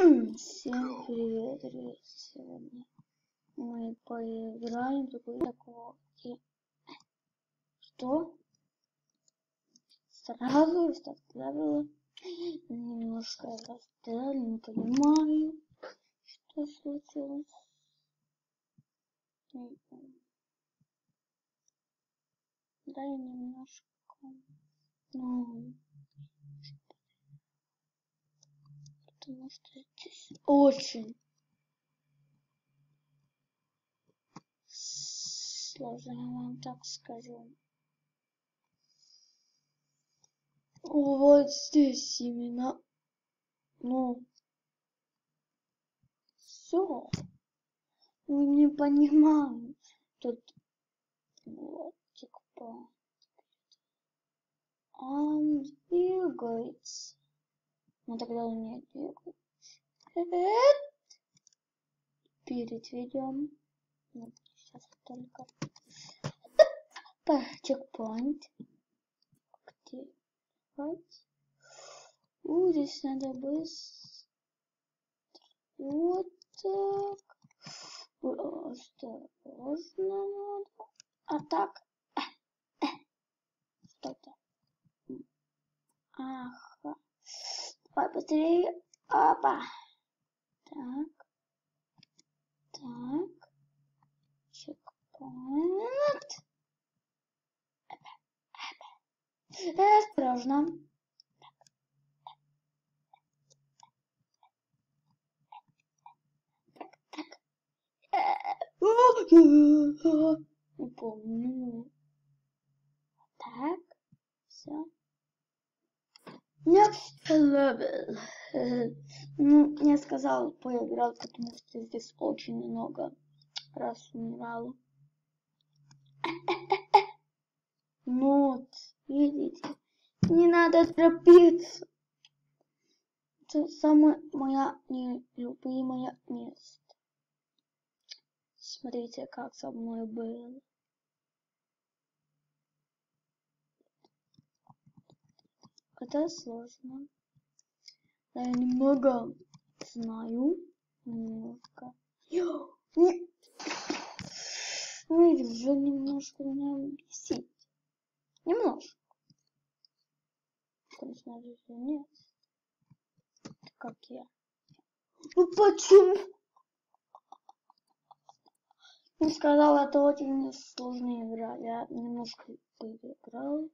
Всем привет, ребят. Сегодня мы поиграем в такого. Что? Сразу расставила. Немножко расставила, не понимаю, что случилось. Дай немножко. Ну, потому что здесь очень сложно, я вам так скажу. Вот здесь именно. Ну, все. Ну, не понимаю. Тут вот, типа. Он двигается. Ну тогда он не двигается. Переведем. Вот сейчас только. Чекпоинт. Активировать. У, здесь надо быстро. Вот так. Осторожно надо. А так. Что-то. Ага. Быстрее. Опа. Так. Так. Чекпоинт. Осторожно. Не помню. Так. Все. Next level. Э, Ну, я сказал, поиграл, потому что здесь очень много раз умирал. Ну видите, не надо торопиться. Это самое моя нелюбимое место. Смотрите, как со мной было. Это сложно. Я немного знаю. Немножко. Йо, не- Ой, уже немножко меня бесит. Немножко. Конечно же, нет. Как я. Ну почему? Ну, сказал, это очень сложная игра. Я немножко поиграл.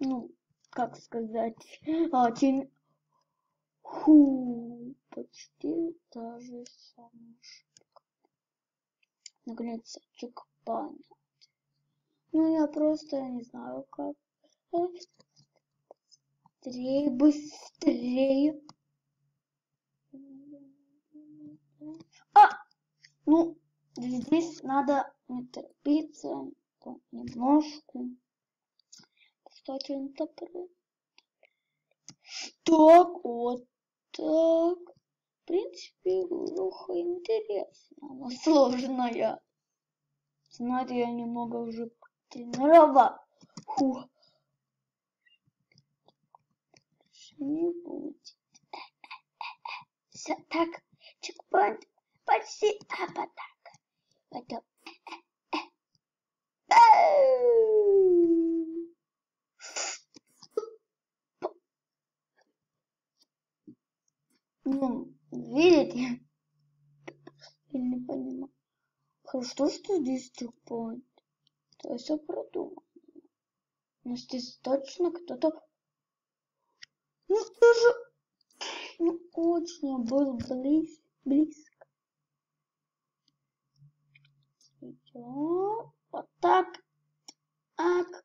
Ну, как сказать, очень ху, почти та же самая штука. Наконец-то чекпоинт. Ну, я просто не знаю, как. Быстрее, быстрее. А! Ну, здесь надо не торопиться, немножко. Кстати, про... Так, вот так. В принципе, игруха интересная, но сложная. Знаете, я немного уже тренировал. Фу. Не будет. Все, так, чекпоинт почти, а потом. Потом. Ау! Ну, видите? Я не понимаю. Хорошо, что здесь чекпоинт. То все продумано. Но здесь точно кто-то... Ну, тоже... Ну, очень был близ... близко. Идем. Вот так. Так.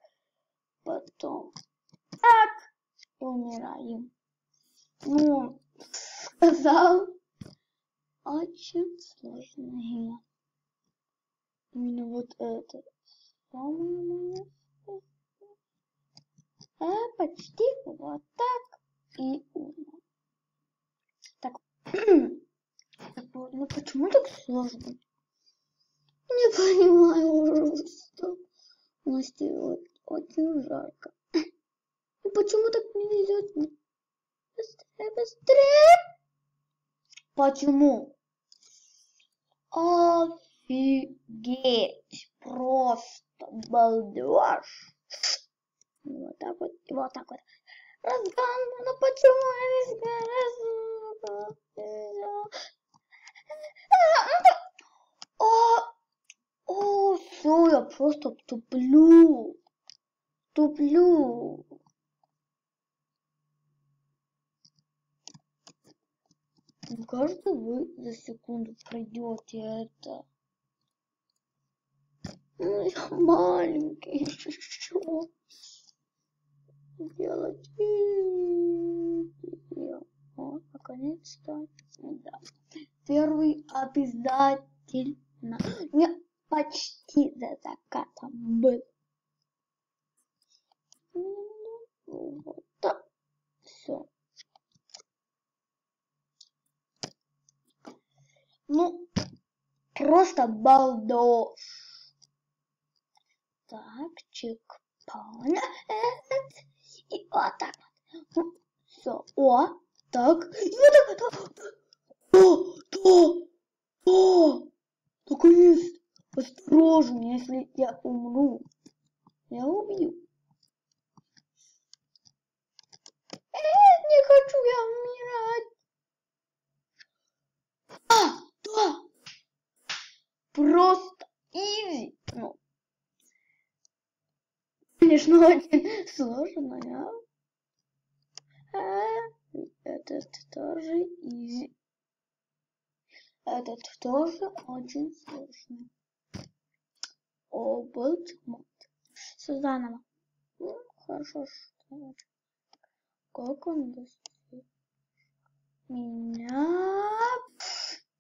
Потом. Так. Умираем. Ну, сказал. Очень сложная. Именно вот это. А, почти вот так. И. Так. Ну почему так сложно? Не понимаю просто. У нас вот очень жарко. И почему так не везет мне? Быстрее, быстрее! Почему? Офигеть! Просто балдеж! Вот так вот, и вот так вот. Разган, почему я О, о, все, я просто туплю. Туплю. Мне кажется, вы за секунду пройдете это. Ну, я маленький еще. Сделать видео. О, наконец-то. Да. Первый обязательно. Не почти за закатом был. Вот так. Все. Ну, просто балдеж. Так, чекпан. И вот так вот. Все. О, так. И вот так вот. О, да, да. Наконец. Осторожно, если я умру. Я убью. Э, не хочу я умирать. А, да. Просто изи. Конечно, очень сложно, а? этот тоже изи. Этот тоже очень сложный. Обод мод. Все заново. Ну, хорошо, что как он достиг? Меня...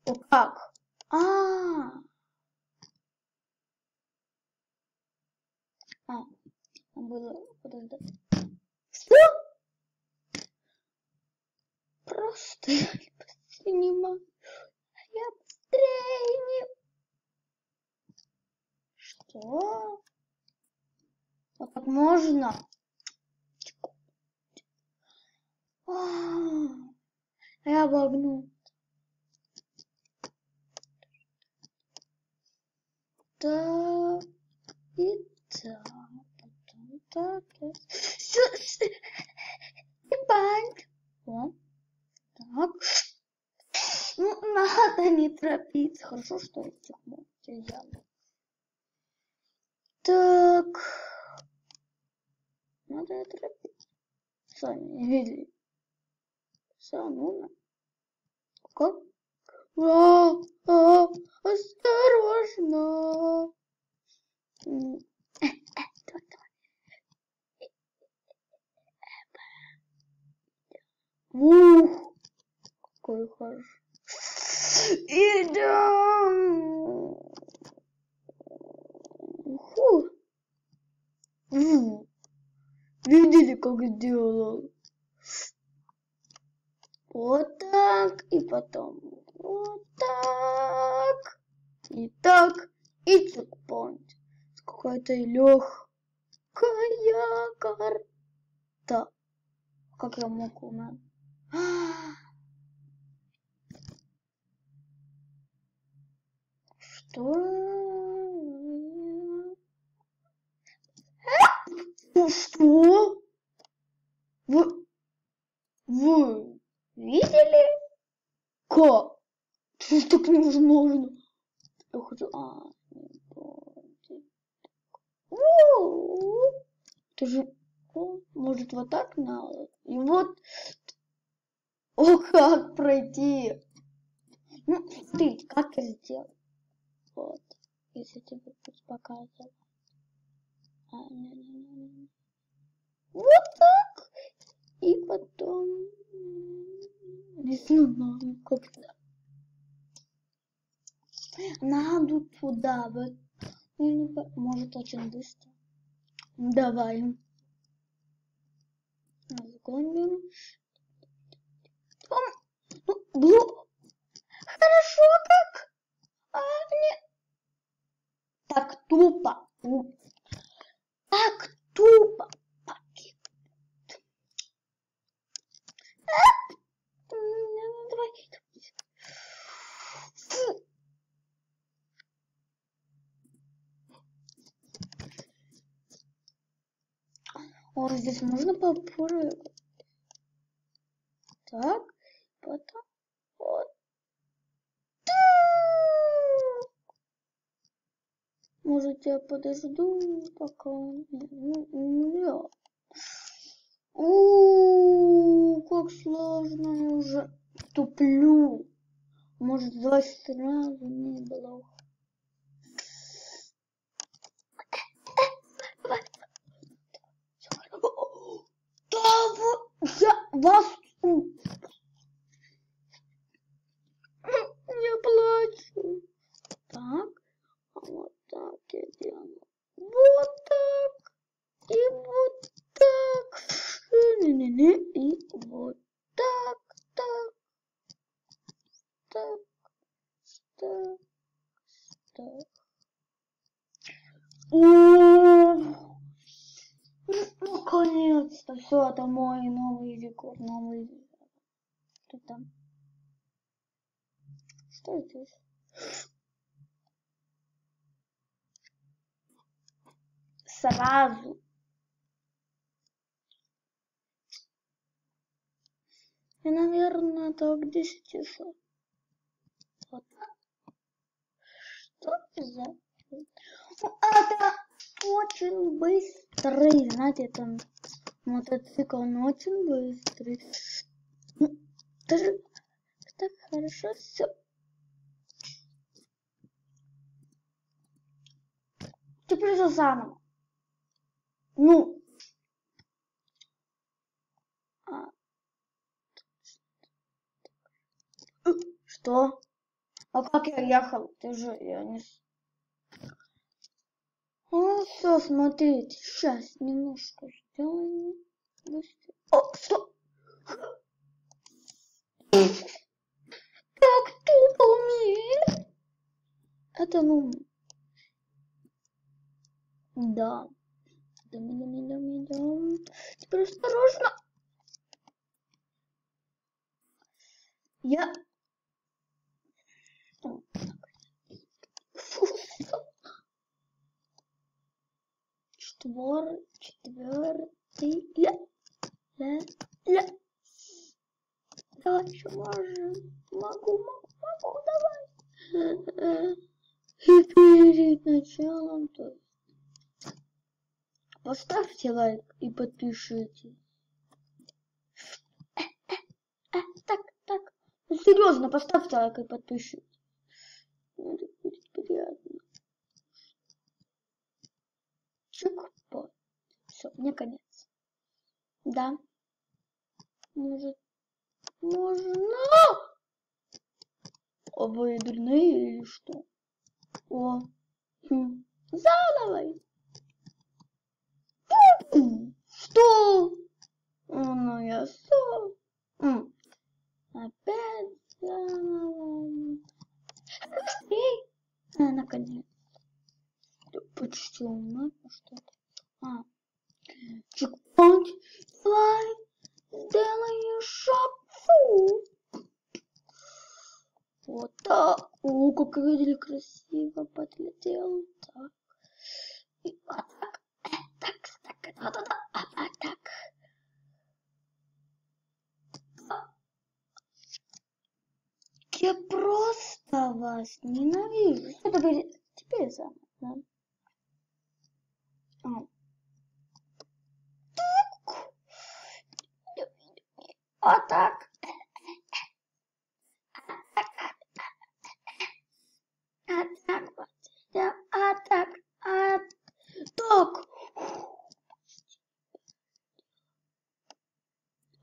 О, как? А, -а, -а. а было подождать. Что? Просто я не понимаю. Я быстрее не... Что? Вот так можно? А, я обогну. Так, и так, потом так. Ебать. О, так. Ну, надо не торопиться. Хорошо, что я чихну. Нельзя. Так. Надо торопиться. Сами видели. Все, нужно. Как? А, а, осторожно. Ух, какой хороший. Идем. Фу. Видели, как сделал? Вот так, и потом вот так, и так, и чекпоинт. Какая-то легкая карта. Как я мог уметь? Что? Что? Вы, вы видели? Как? Что так невозможно? Я хочу... А, это же... Может, вот так надо? И вот... О, как пройти? Ну, смотрите, как я сделал. Вот. Если тебе будет показывать. А, не, не, не, не. Вот так. И потом... Не знаю, как-то. Надо туда, вот. Может, очень быстро. Давай. Разгоним. Ну, блу. Хорошо как? А, не. Так тупо тупо погибнет. Ор, здесь можно попробовать. Так, потом. Может, я подожду, пока он не умрет. У, как сложно, я уже туплю. Может, два сразу не было. Да, я вас... Не плачу. Так, а вот так я делаю. Вот так. И вот так. Не-не-не. И вот так, так, так, так, так. Наконец-то все, это мой новый рекорд, новый Что там? Что здесь? Сразу. И, наверное, так 10 часов. Вот. Что за... Это очень быстрый, знаете, там мотоцикл, он очень быстрый. Даже так хорошо все. Теперь же заново. Ну. А. Что? А как я ехал? Ты же, я не... Ну все, смотрите, сейчас немножко сделаем. Быстрее. О, что? Как тупо умеет? Это ну... Да. Дам, дам, дам, дам. Теперь осторожно. Я... Створ, четвертый, ля, ля, ля. Давай еще можем. Могу, могу, могу, давай. И перед началом то Поставьте лайк и подпишитесь. Так, так. Серьезно, поставьте лайк и подпишитесь. Это будет приятно. Чекпот. Все, мне конец. Да. Может, можно? А вы дурные или что? О, хм. заново. Что? Ну, я что? Опять заново. Эй! А, наконец. Почти умно что-то. А. Чекпоинт. Давай. Сделай шаг. Вот так. О, как видели, красиво подлетел. Так. И вот так. Да-да-да, а, а так. Я просто вас ненавижу. Что теперь, теперь заново, да? А. Вот так. А так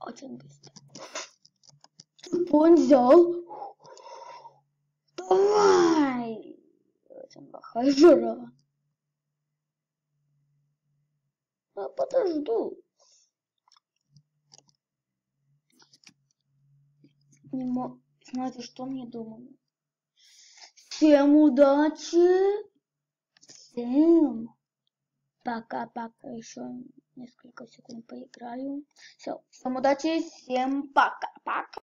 очень быстро. Он взял. Давай! Очень плохая жара. А подожду. Не. Знаете, что мне думаю? Всем удачи! Всем пока-пока еще несколько секунд поиграю. Все, всем удачи, всем пока-пока.